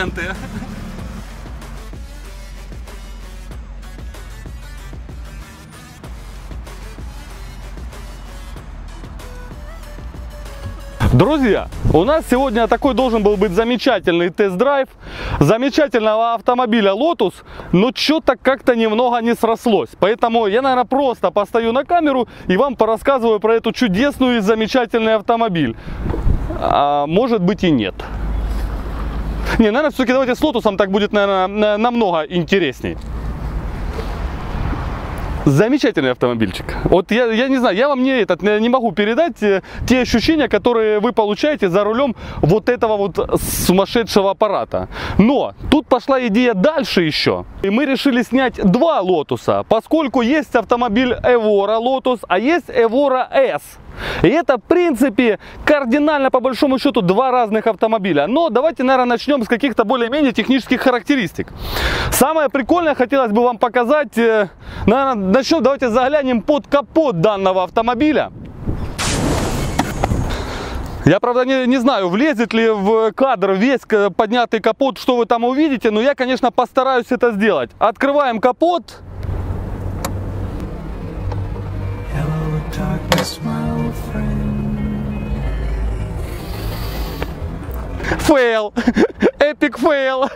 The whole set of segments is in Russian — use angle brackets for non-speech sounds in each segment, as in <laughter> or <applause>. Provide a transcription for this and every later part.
импотенты. Друзья, у нас сегодня такой должен был быть замечательный тест-драйв замечательного автомобиля Lotus, но что-то как-то немного не срослось. Поэтому я, наверное, просто постою на камеру и вам порассказываю про эту чудесную и замечательный автомобиль. А может быть и нет. Не, наверное, все-таки давайте с Lotus ом так будет, наверное, намного интересней. Замечательный автомобильчик. Вот я, я не знаю, я вам не, этот, не могу передать э, те ощущения, которые вы получаете за рулем вот этого вот сумасшедшего аппарата. Но тут пошла идея дальше еще. И мы решили снять два Lotus а, поскольку есть автомобиль Evora Lotus, а есть Evora S. И это, в принципе, кардинально, по большому счету, два разных автомобиля. Но давайте, наверное, начнем с каких-то более-менее технических характеристик. Самое прикольное хотелось бы вам показать, э, наверное, начнем, давайте заглянем под капот данного автомобиля. Я, правда, не, не знаю, влезет ли в кадр весь поднятый капот, что вы там увидите, но я, конечно, постараюсь это сделать. Открываем капот. Fail! <laughs> Epic fail!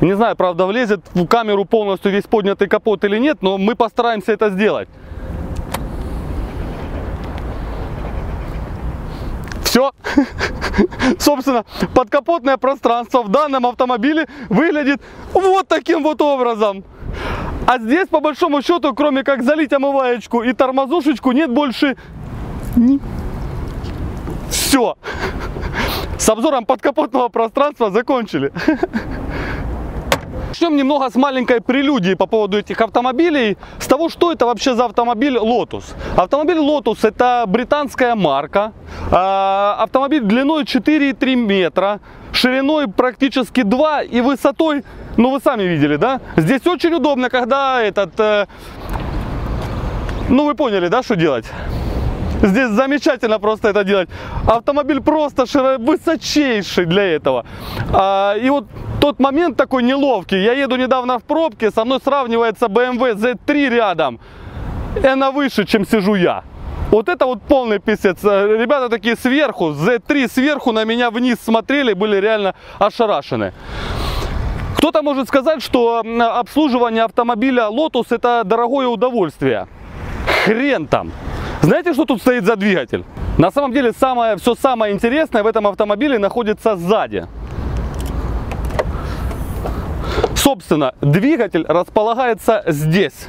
Не знаю, правда, влезет в камеру полностью весь поднятый капот или нет, но мы постараемся это сделать. Все. <laughs> Собственно, подкапотное пространство в данном автомобиле выглядит вот таким вот образом. А здесь, по большому счету, кроме как залить омываечку и тормозушечку, нет больше... Все. С обзором подкапотного пространства закончили. Начнем немного с маленькой прелюдии по поводу этих автомобилей, с того, что это вообще за автомобиль Lotus. Автомобиль Lotus это британская марка, а, автомобиль длиной 4,3 метра, шириной практически 2 и высотой, ну вы сами видели, да? Здесь очень удобно, когда этот, э, ну вы поняли, да, что делать? Здесь замечательно просто это делать. Автомобиль просто широ... высочайший для этого. А, и вот тот момент такой неловкий. Я еду недавно в пробке, со мной сравнивается BMW Z3 рядом. Она выше, чем сижу я. Вот это вот полный писец. Ребята такие сверху, Z3 сверху на меня вниз смотрели, были реально ошарашены. Кто-то может сказать, что обслуживание автомобиля Lotus это дорогое удовольствие. Хрен там. Знаете, что тут стоит за двигатель? На самом деле самое, все самое интересное в этом автомобиле находится сзади. Собственно, двигатель располагается здесь.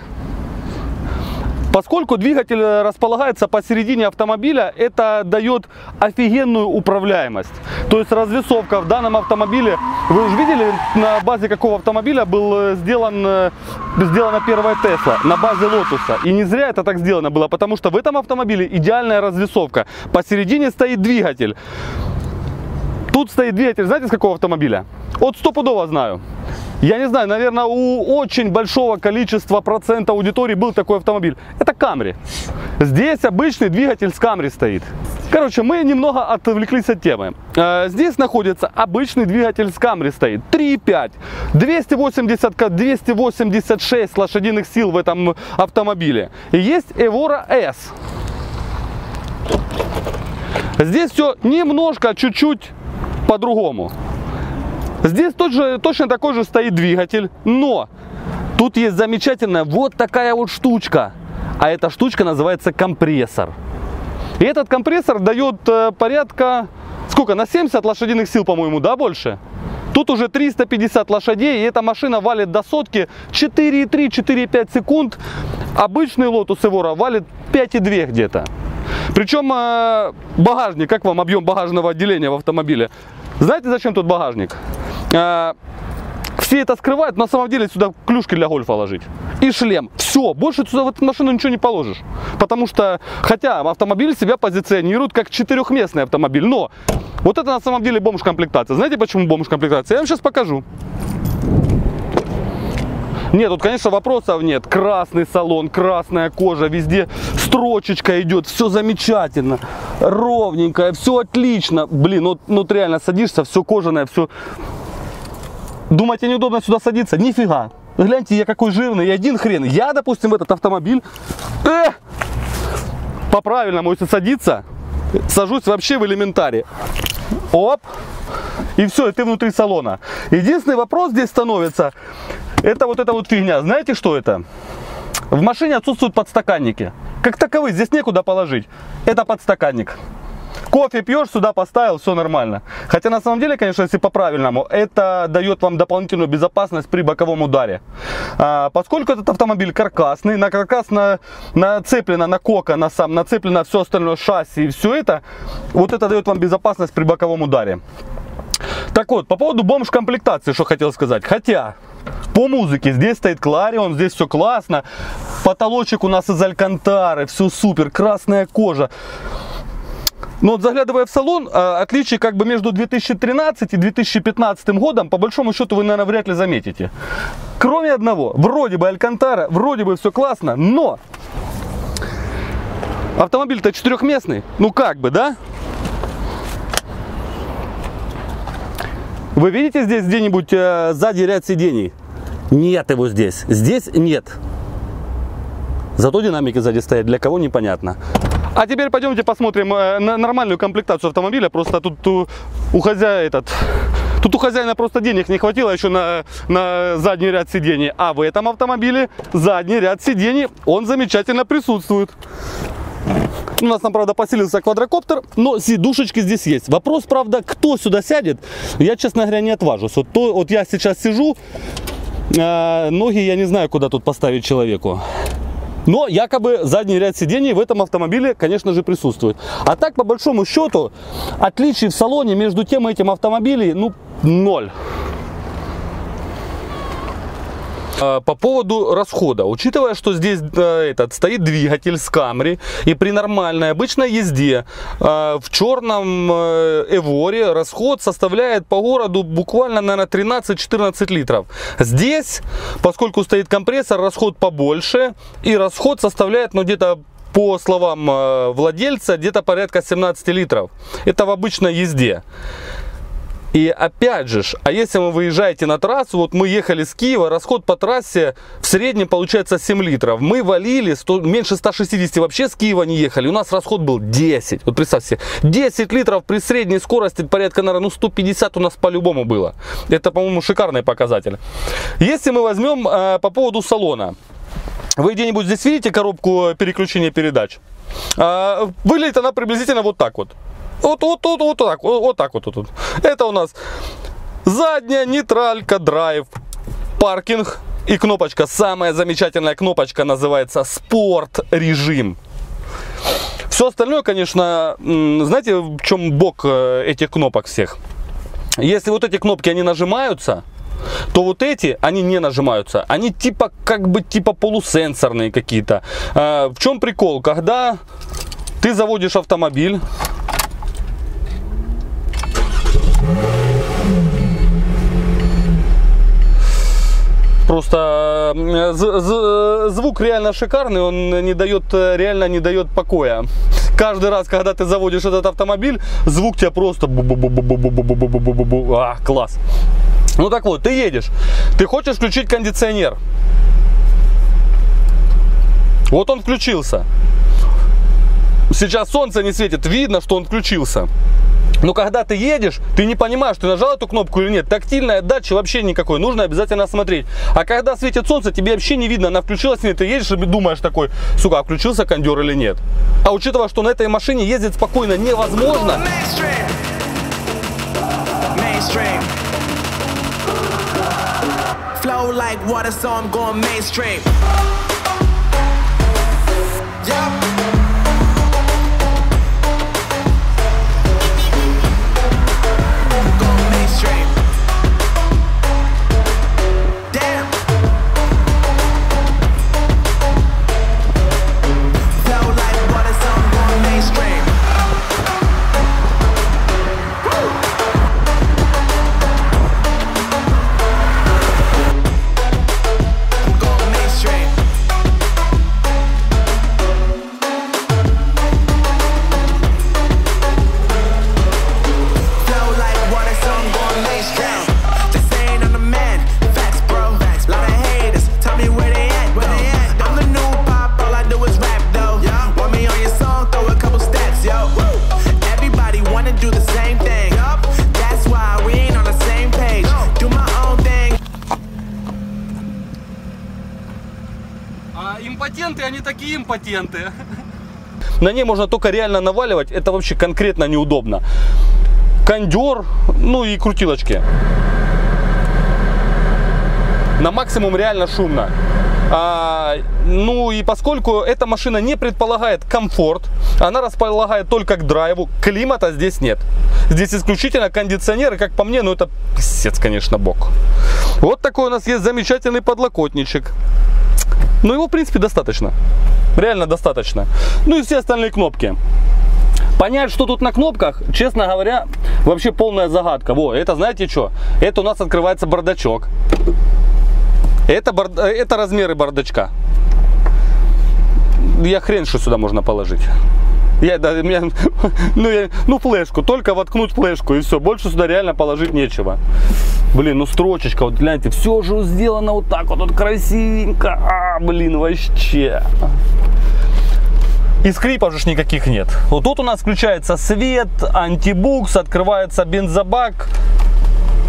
Поскольку двигатель располагается посередине автомобиля, это дает офигенную управляемость. То есть развесовка в данном автомобиле, вы уже видели, на базе какого автомобиля был э, сделан, э, сделана первая Тесла, на базе Lotus а. И не зря это так сделано было, потому что в этом автомобиле идеальная развесовка. Посередине стоит двигатель. Тут стоит двигатель, знаете, с какого автомобиля? Вот стопудово знаю. Я не знаю, наверное, у очень большого количества процента аудитории был такой автомобиль. Это Camry. Здесь обычный двигатель с Camry стоит. Короче, мы немного отвлеклись от темы. Э, здесь находится обычный двигатель с Камри стоит. 3.5. 280, 286 лошадиных сил в этом автомобиле. И есть Evora S. Здесь все немножко, чуть-чуть по-другому. Здесь тот же, точно такой же стоит двигатель, но тут есть замечательная вот такая вот штучка. А эта штучка называется компрессор. И этот компрессор дает э, порядка, сколько, на 70 лошадиных сил, по-моему, да, больше? Тут уже 350 лошадей, и эта машина валит до сотки 4,3-4,5 секунд. Обычный Lotus Evora валит 5,2 где-то. Причем э, багажник, как вам объем багажного отделения в автомобиле? Знаете, зачем тут багажник? А, все это скрывают, на самом деле сюда клюшки для гольфа ложить. И шлем. Все, больше сюда в эту машину ничего не положишь. Потому что, хотя автомобиль себя позиционирует как четырехместный автомобиль, но вот это на самом деле бомж-комплектация. Знаете, почему бомж-комплектация? Я вам сейчас покажу. Нет, тут, конечно, вопросов нет. Красный салон, красная кожа, везде строчечка идет, все замечательно, ровненькое, все отлично. Блин, ну, ну реально садишься, все кожаное, все Думаете, неудобно сюда садиться? Нифига. Гляньте, я какой жирный, и один хрен. Я, допустим, этот автомобиль э, по-правильному, если садиться, сажусь вообще в элементаре. Оп. И все, и ты внутри салона. Единственный вопрос здесь становится, это вот эта вот фигня. Знаете, что это? В машине отсутствуют подстаканники. Как таковые, здесь некуда положить. Это подстаканник. Кофе пьешь, сюда поставил, все нормально. Хотя на самом деле, конечно, если по-правильному, это дает вам дополнительную безопасность при боковом ударе. А, поскольку этот автомобиль каркасный, на каркас на, нацеплено на кока, на сам, нацеплено все остальное шасси и все это, вот это дает вам безопасность при боковом ударе. Так вот, по поводу бомж-комплектации, что хотел сказать. Хотя, по музыке здесь стоит Кларион, здесь все классно. Потолочек у нас из алькантары, все супер, красная кожа. Но вот заглядывая в салон, а, отличие как бы между 2013 и 2015 годом, по большому счету, вы, наверное, вряд ли заметите. Кроме одного, вроде бы Алькантара, вроде бы все классно, но автомобиль-то четырехместный, ну как бы, да? Вы видите здесь где-нибудь э, сзади ряд сидений? Нет его здесь. Здесь нет. Зато динамики сзади стоят, для кого непонятно. А теперь пойдемте посмотрим э, на нормальную комплектацию автомобиля. Просто тут у, у хозяина этот... Тут у хозяина просто денег не хватило еще на, на задний ряд сидений. А в этом автомобиле задний ряд сидений, он замечательно присутствует. У нас там, правда, поселился квадрокоптер, но сидушечки здесь есть. Вопрос, правда, кто сюда сядет, я, честно говоря, не отважусь. Вот, то, вот я сейчас сижу, э, ноги я не знаю, куда тут поставить человеку. Но якобы задний ряд сидений в этом автомобиле, конечно же, присутствует. А так, по большому счету, отличий в салоне между тем и этим автомобилем, ну, ноль. А, по поводу расхода, учитывая, что здесь этот стоит двигатель с Камри и при нормальной обычной езде а, в черном э, Эворе расход составляет по городу буквально, наверное, 13-14 литров. Здесь, поскольку стоит компрессор, расход побольше и расход составляет, ну, где-то по словам э, владельца, где-то порядка 17 литров. Это в обычной езде. И опять же, а если вы выезжаете на трассу, вот мы ехали с Киева, расход по трассе в среднем получается 7 литров. Мы валили 100, меньше 160 вообще с Киева не ехали. У нас расход был 10. Вот представьте, 10 литров при средней скорости порядка, наверное, ну 150 у нас по-любому было. Это, по-моему, шикарный показатель. Если мы возьмем э, по поводу салона. Вы где-нибудь здесь видите коробку переключения передач? Э, выглядит она приблизительно вот так вот. Вот, вот, вот, вот так, вот, вот так вот, вот. Это у нас задняя нейтралька, драйв, паркинг и кнопочка. Самая замечательная кнопочка называется спорт режим. Все остальное, конечно, знаете, в чем бок э, этих кнопок всех? Если вот эти кнопки, они нажимаются, то вот эти, они не нажимаются. Они типа, как бы, типа полусенсорные какие-то. А, в чем прикол? Когда ты заводишь автомобиль, Просто звук реально шикарный, он не дает, реально не дает покоя. Каждый раз, когда ты заводишь этот автомобиль, звук тебя просто... А, класс. Ну так вот, ты едешь, ты хочешь включить кондиционер. Вот он включился. Сейчас солнце не светит, видно, что он включился. Но когда ты едешь, ты не понимаешь, ты нажал эту кнопку или нет. Тактильной отдачи вообще никакой, нужно обязательно смотреть. А когда светит солнце, тебе вообще не видно, она включилась или нет. Ты едешь и думаешь такой, сука, а включился кондер или нет. А учитывая, что на этой машине ездить спокойно невозможно. Flow. Импотенты. На ней можно только реально наваливать, это вообще конкретно неудобно. Кондер, ну и крутилочки. На максимум реально шумно. А, ну и поскольку эта машина не предполагает комфорт, она располагает только к драйву, климата здесь нет. Здесь исключительно кондиционеры, как по мне, ну это писец, конечно, бок. Вот такой у нас есть замечательный подлокотничек. Ну его, в принципе, достаточно. Реально достаточно. Ну и все остальные кнопки. Понять, что тут на кнопках, честно говоря, вообще полная загадка. Во, это знаете что? Это у нас открывается бардачок. Это, бар... это размеры бардачка. Я хрен, что сюда можно положить. Я, да, меня, <laughs> ну, я, ну, флешку, только воткнуть флешку и все. Больше сюда реально положить нечего. Блин, ну строчечка, вот гляньте, все же сделано вот так вот, вот красивенько. А, блин, вообще. И скрипов же никаких нет. Вот тут у нас включается свет, антибукс, открывается бензобак.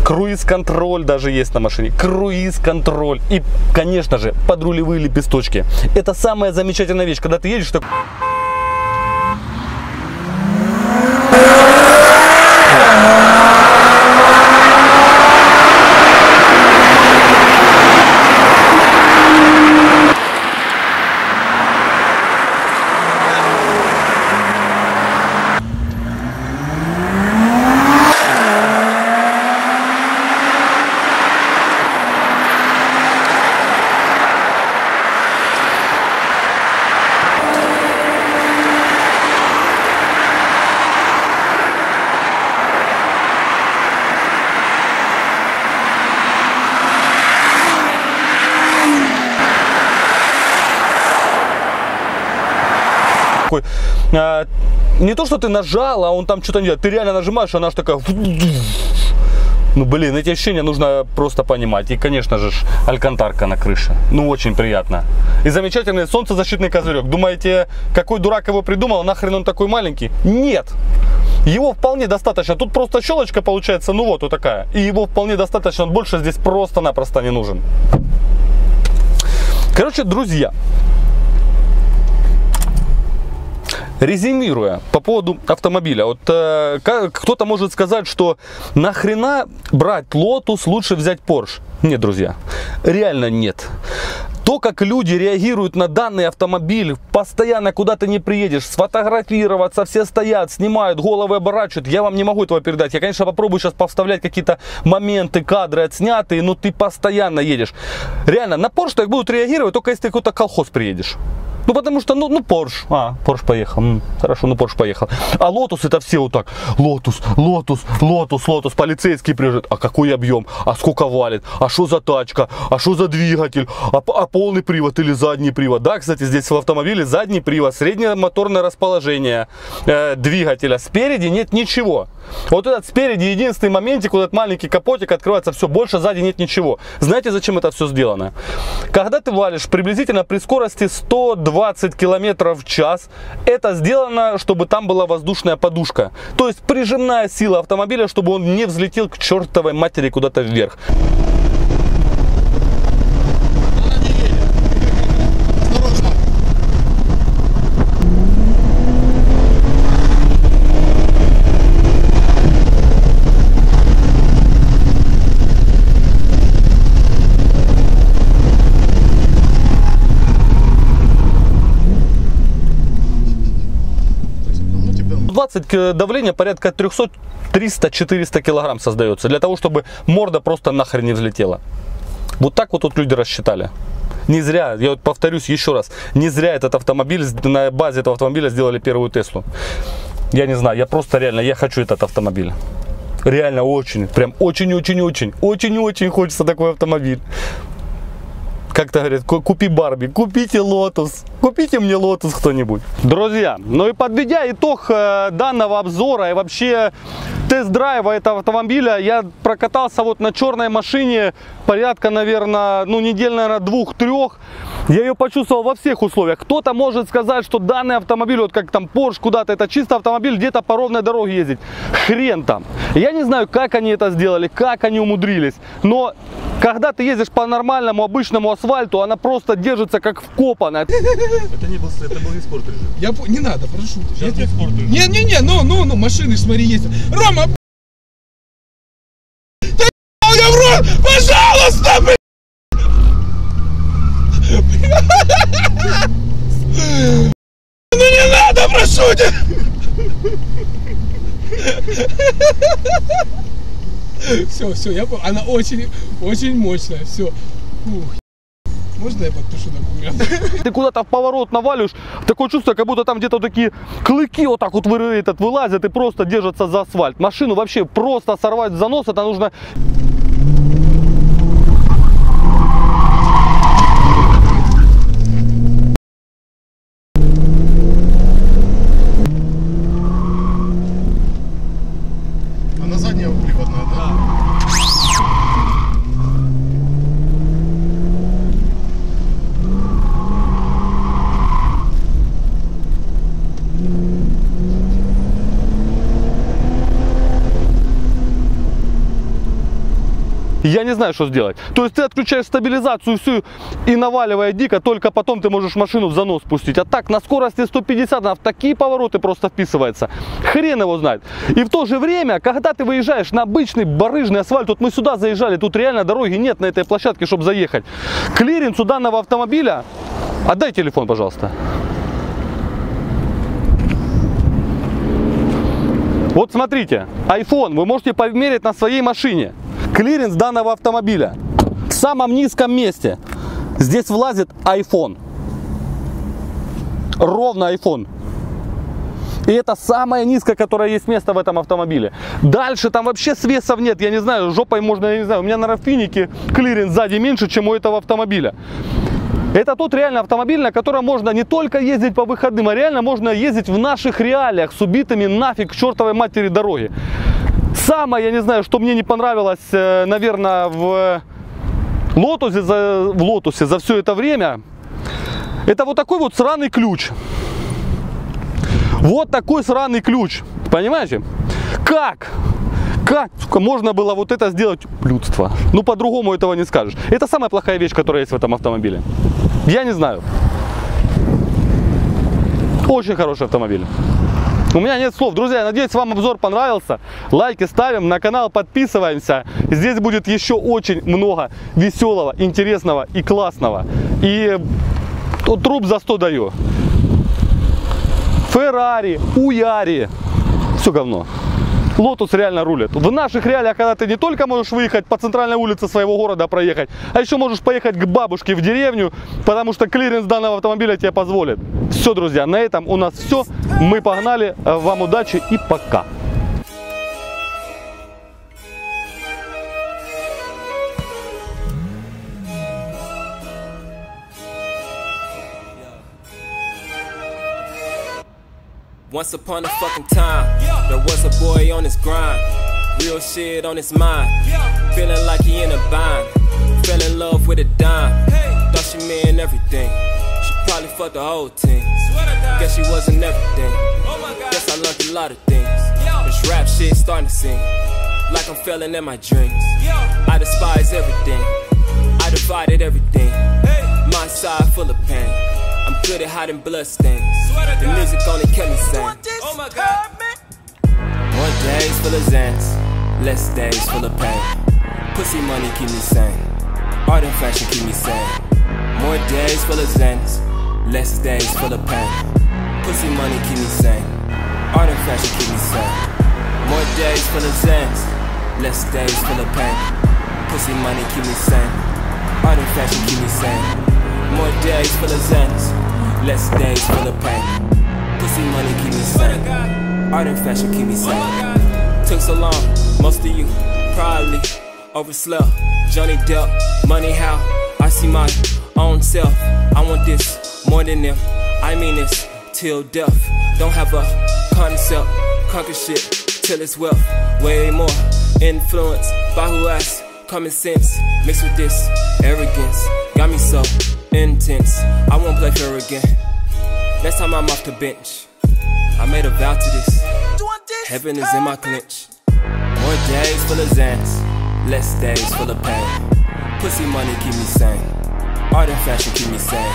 Круиз-контроль даже есть на машине. Круиз-контроль. И, конечно же, подрулевые лепесточки. Это самая замечательная вещь, когда ты едешь, так... такой, а, не то, что ты нажал, а он там что-то не делает, ты реально нажимаешь, она же такая... Ну, блин, эти ощущения нужно просто понимать. И, конечно же, алькантарка на крыше. Ну, очень приятно. И замечательный солнцезащитный козырек. Думаете, какой дурак его придумал? Нахрен он такой маленький? Нет. Его вполне достаточно. Тут просто щелочка получается, ну вот, вот такая. И его вполне достаточно. Он больше здесь просто-напросто не нужен. Короче, друзья, Резюмируя по поводу автомобиля, вот э, кто-то может сказать, что нахрена брать Lotus, лучше взять Porsche. Нет, друзья, реально нет. То, как люди реагируют на данный автомобиль, постоянно куда ты не приедешь, сфотографироваться, все стоят, снимают, головы оборачивают, я вам не могу этого передать. Я, конечно, попробую сейчас повставлять какие-то моменты, кадры отснятые, но ты постоянно едешь. Реально, на Porsche так будут реагировать, только если ты какой-то колхоз приедешь. Ну, потому что, ну, ну, Porsche. А, Porsche поехал. Хорошо, ну, Porsche поехал. А Lotus это все вот так. Lotus, Lotus, Lotus, Lotus. Полицейский приезжает. А какой объем? А сколько валит? А что за тачка? А что за двигатель? А, а полный привод или задний привод? Да, кстати, здесь в автомобиле задний привод. Среднее моторное расположение э, двигателя. Спереди нет ничего. Вот этот спереди единственный моментик, вот этот маленький капотик открывается, все, больше сзади нет ничего. Знаете, зачем это все сделано? Когда ты валишь приблизительно при скорости 120 км в час, это сделано, чтобы там была воздушная подушка. То есть прижимная сила автомобиля, чтобы он не взлетел к чертовой матери куда-то вверх. 20 давление порядка 300, 300-400 килограмм создается. Для того, чтобы морда просто нахрен не взлетела. Вот так вот тут люди рассчитали. Не зря, я вот повторюсь еще раз, не зря этот автомобиль, на базе этого автомобиля сделали первую Теслу. Я не знаю, я просто реально, я хочу этот автомобиль. Реально очень, прям очень-очень-очень, очень-очень хочется такой автомобиль как-то говорят, купи Барби, купите Лотус, купите мне Лотус кто-нибудь. Друзья, ну и подведя итог э, данного обзора и вообще тест-драйва этого автомобиля, я прокатался вот на черной машине порядка, наверное, ну недель, наверное, двух-трех. Я ее почувствовал во всех условиях. Кто-то может сказать, что данный автомобиль, вот как там Porsche куда-то, это чисто автомобиль где-то по ровной дороге ездить. Хрен там. Я не знаю, как они это сделали, как они умудрились. Но Когда ты ездишь по нормальному обычному асфальту, она просто держится как вкопанная. Это не был, это был не спорт режим. Я не надо, прошу. тебя. Сейчас Я не спорт режим. Не-не-не, ну, ну, ну, машины, смотри, есть. Рома, Пожалуйста, блядь! Ну не надо, прошу тебя! Все, все, я. Она очень, очень мощная. Все. Можно я подпишу документ? Ты куда-то в поворот наваливаешь, такое чувство, как будто там где-то такие клыки вот так вот вылазят и просто держатся за асфальт. Машину вообще просто сорвать за нос, это нужно Она задняя приводная, да? Я не знаю, что сделать. То есть ты отключаешь стабилизацию всю и наваливая дико, только потом ты можешь машину в занос пустить. А так на скорости 150 она в такие повороты просто вписывается. Хрен его знает. И в то же время, когда ты выезжаешь на обычный барыжный асфальт, вот мы сюда заезжали, тут реально дороги нет на этой площадке, чтобы заехать. Клиренс у данного автомобиля, отдай телефон, пожалуйста. Вот смотрите, iPhone вы можете померить на своей машине. Клиренс данного автомобиля. В самом низком месте. Здесь влазит iPhone. Ровно iPhone. И это самое низкое, которое есть место в этом автомобиле. Дальше там вообще свесов нет. Я не знаю, жопой можно, я не знаю. У меня на рафике клиренс сзади меньше, чем у этого автомобиля. Это тот реально автомобиль, на котором можно не только ездить по выходным, а реально можно ездить в наших реалиях с убитыми нафиг чертовой матери дороги. Самое, я не знаю, что мне не понравилось, э, наверное, в Лотусе за, в Лотусе за все это время, это вот такой вот сраный ключ. Вот такой сраный ключ. Понимаете? Как? Как можно было вот это сделать? Блядство. Ну, по-другому этого не скажешь. Это самая плохая вещь, которая есть в этом автомобиле. Я не знаю. Очень хороший автомобиль. У меня нет слов. Друзья, надеюсь, вам обзор понравился. Лайки ставим, на канал подписываемся. Здесь будет еще очень много веселого, интересного и классного. И труп за 100 даю. Феррари, хуяри. Все говно. Лотус реально рулит. В наших реалиях, когда ты не только можешь выехать по центральной улице своего города проехать, а еще можешь поехать к бабушке в деревню, потому что клиренс данного автомобиля тебе позволит. Все, друзья, на этом у нас все. Мы погнали. Вам удачи и пока. Once upon a fucking time, there was a boy on his grind. Real shit on his mind. Feeling like he in a bind. Fell in love with a dime. Thought she meant everything. She probably fucked the whole team. Guess she wasn't everything. Guess I learned a lot of things. This rap shit starting to sing. Like I'm failing in my dreams. I despise everything. I divided everything. My side full of pain. I'm good at hiding blood stains. The music only kept me sane. Oh my god. More days full of Xans, less days full of pain. Pussy money keep me sane. Art and fashion keep me sane. More days full of Xans, less days full of pain. Pussy money keep me sane. Art and fashion keep me sane. More days full of Xans, less days full of pain. Pussy money keep me sane. Art and fashion keep me sane. More days full of Xans, less days full of pain. Pussy money keep me sane. Art and fashion keep me sane. Took so long, most of you probably overslept. Johnny Depp, money how I see my own self. I want this more than them. I mean this till death. Don't have a concept, conquer shit till it's wealth. Way more influence by who asked. Common sense mixed with this arrogance got me so intense. Again. Next time I'm off the bench, I made a vow to this. Heaven is in my clinch. More days full of Xans, less days full of pain. Pussy money keep me sane. Art and fashion keep me sane.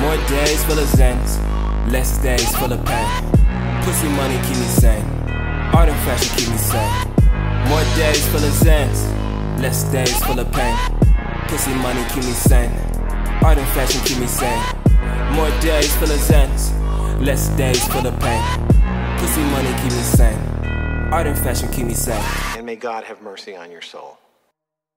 More days full of zens, less days full of pain. Pussy money keep me sane. Art and fashion keep me sane. More days full of zens, less days full of pain. Pussy money keep me sane. Art and fashion keep me sane. More days full of zens, less days full of pain. Pussy money keep me sane. Art and fashion keep me sane. And may God have mercy on your soul.